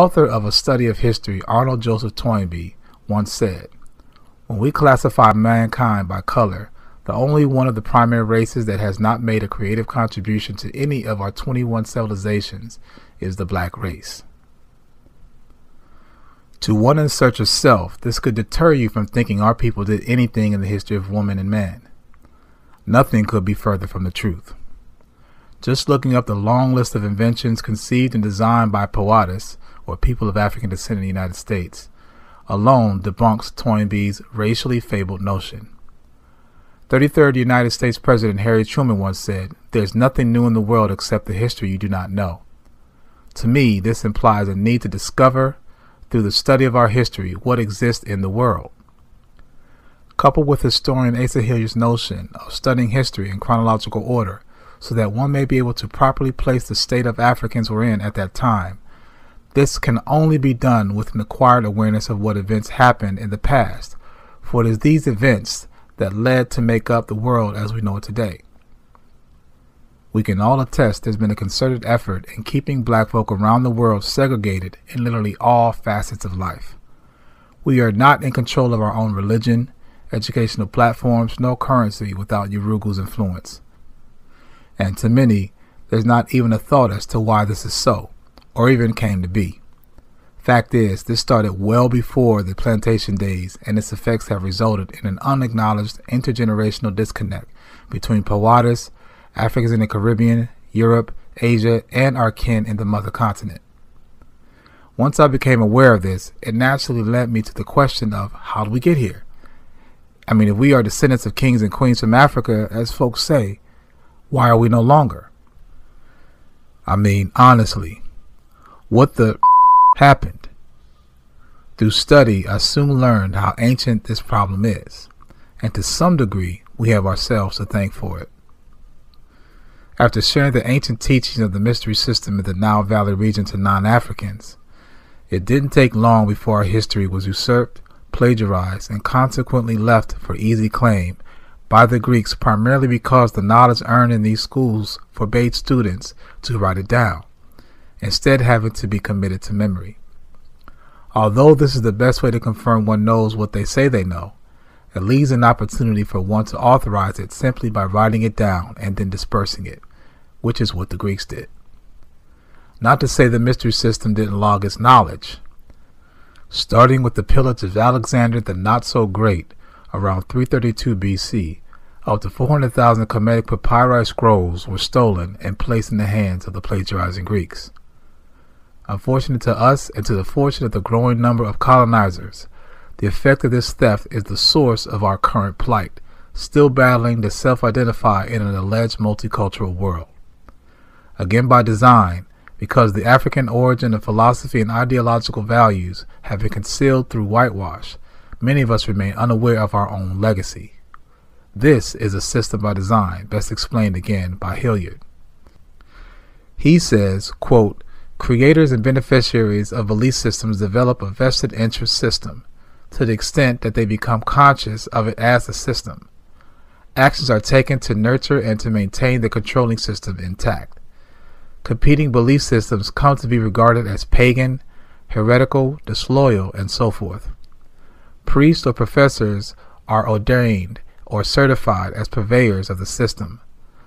Author of A Study of History, Arnold Joseph Toynbee, once said, When we classify mankind by color, the only one of the primary races that has not made a creative contribution to any of our 21 civilizations is the black race. To one in search of self, this could deter you from thinking our people did anything in the history of woman and man. Nothing could be further from the truth. Just looking up the long list of inventions conceived and designed by Powhatan, or people of African descent in the United States, alone debunks Toynbee's racially fabled notion. 33rd United States President Harry Truman once said, There's nothing new in the world except the history you do not know. To me, this implies a need to discover, through the study of our history what exists in the world. Coupled with historian Asa Hilliard's notion of studying history in chronological order so that one may be able to properly place the state of Africans were in at that time, this can only be done with an acquired awareness of what events happened in the past, for it is these events that led to make up the world as we know it today. We can all attest there's been a concerted effort in keeping black folk around the world segregated in literally all facets of life. We are not in control of our own religion, educational platforms, no currency without Yurugu's influence. And to many, there's not even a thought as to why this is so, or even came to be. Fact is, this started well before the plantation days, and its effects have resulted in an unacknowledged intergenerational disconnect between Powhatans, Africans in the Caribbean, Europe, Asia, and our kin in the mother continent. Once I became aware of this, it naturally led me to the question of how did we get here? I mean, if we are descendants of kings and queens from Africa, as folks say, why are we no longer? I mean, honestly, what the happened? Through study, I soon learned how ancient this problem is, and to some degree, we have ourselves to thank for it. After sharing the ancient teachings of the mystery system in the Nile Valley region to non Africans, it didn't take long before our history was usurped, plagiarized, and consequently left for easy claim by the Greeks primarily because the knowledge earned in these schools forbade students to write it down, instead having to be committed to memory. Although this is the best way to confirm one knows what they say they know, it leaves an opportunity for one to authorize it simply by writing it down and then dispersing it which is what the Greeks did. Not to say the mystery system didn't log its knowledge. Starting with the pillage of Alexander the Not So Great around 332 BC, up to 400,000 Kemetic papyri scrolls were stolen and placed in the hands of the plagiarizing Greeks. Unfortunate to us and to the fortune of the growing number of colonizers, the effect of this theft is the source of our current plight, still battling to self identify in an alleged multicultural world again by design, because the African origin of philosophy and ideological values have been concealed through whitewash, many of us remain unaware of our own legacy. This is a system by design, best explained again by Hilliard. He says, quote, Creators and beneficiaries of belief systems develop a vested interest system to the extent that they become conscious of it as a system. Actions are taken to nurture and to maintain the controlling system intact competing belief systems come to be regarded as pagan, heretical, disloyal, and so forth. Priests or professors are ordained or certified as purveyors of the system,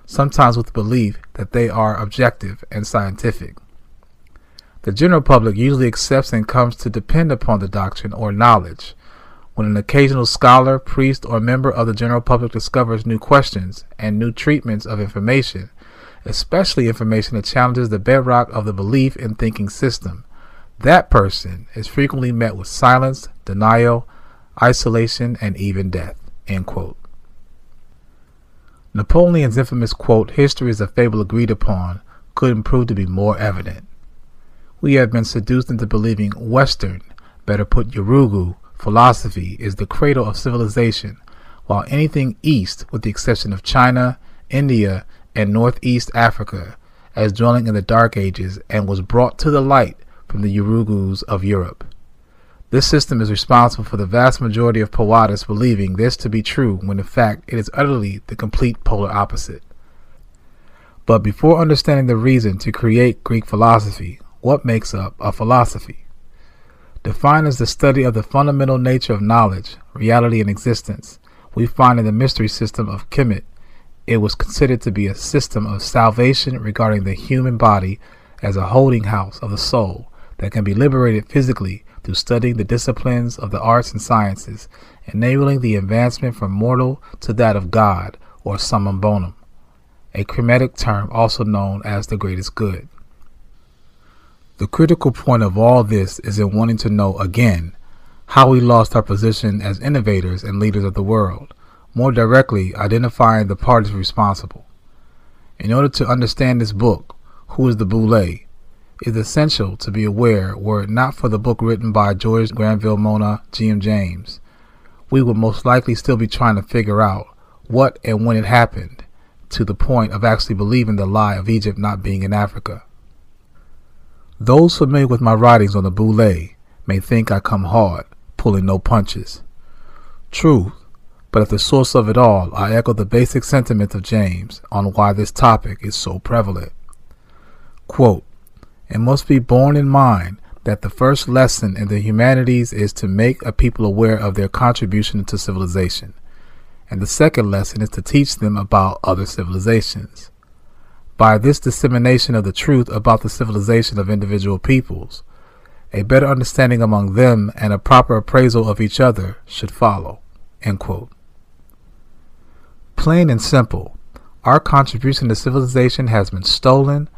sometimes with the belief that they are objective and scientific. The general public usually accepts and comes to depend upon the doctrine or knowledge. When an occasional scholar, priest, or member of the general public discovers new questions and new treatments of information, especially information that challenges the bedrock of the belief and thinking system. That person is frequently met with silence, denial, isolation, and even death. Napoleon's infamous quote, History is a fable agreed upon, couldn't prove to be more evident. We have been seduced into believing Western, better put Yurugu, philosophy is the cradle of civilization, while anything East, with the exception of China, India, and northeast Africa as dwelling in the Dark Ages and was brought to the light from the Yurugus of Europe. This system is responsible for the vast majority of Powhatans believing this to be true when in fact it is utterly the complete polar opposite. But before understanding the reason to create Greek philosophy, what makes up a philosophy? Defined as the study of the fundamental nature of knowledge, reality, and existence, we find in the mystery system of Kemet, it was considered to be a system of salvation regarding the human body as a holding house of the soul that can be liberated physically through studying the disciplines of the arts and sciences, enabling the advancement from mortal to that of God, or summum bonum, a Kemetic term also known as the greatest good. The critical point of all this is in wanting to know again how we lost our position as innovators and leaders of the world, more directly identifying the parties responsible. In order to understand this book, Who is the Boule, is essential to be aware were it not for the book written by George Granville Monah, G.M. James, we would most likely still be trying to figure out what and when it happened, to the point of actually believing the lie of Egypt not being in Africa. Those familiar with my writings on the Boule may think I come hard, pulling no punches. True, but at the source of it all, I echo the basic sentiment of James on why this topic is so prevalent. Quote, it must be borne in mind that the first lesson in the humanities is to make a people aware of their contribution to civilization, and the second lesson is to teach them about other civilizations. By this dissemination of the truth about the civilization of individual peoples, a better understanding among them and a proper appraisal of each other should follow. Plain and simple, our contribution to civilization has been stolen,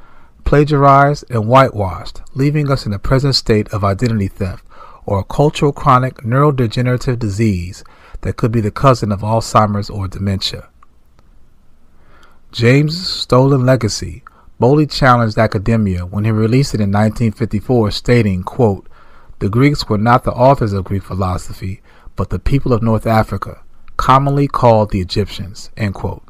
plagiarized, and whitewashed, leaving us in the present state of identity theft or a cultural chronic neurodegenerative disease that could be the cousin of Alzheimer's or dementia. James' stolen legacy boldly challenged academia when he released it in 1954, stating, quote, The Greeks were not the authors of Greek philosophy, but the people of North Africa, commonly called the Egyptians. End quote.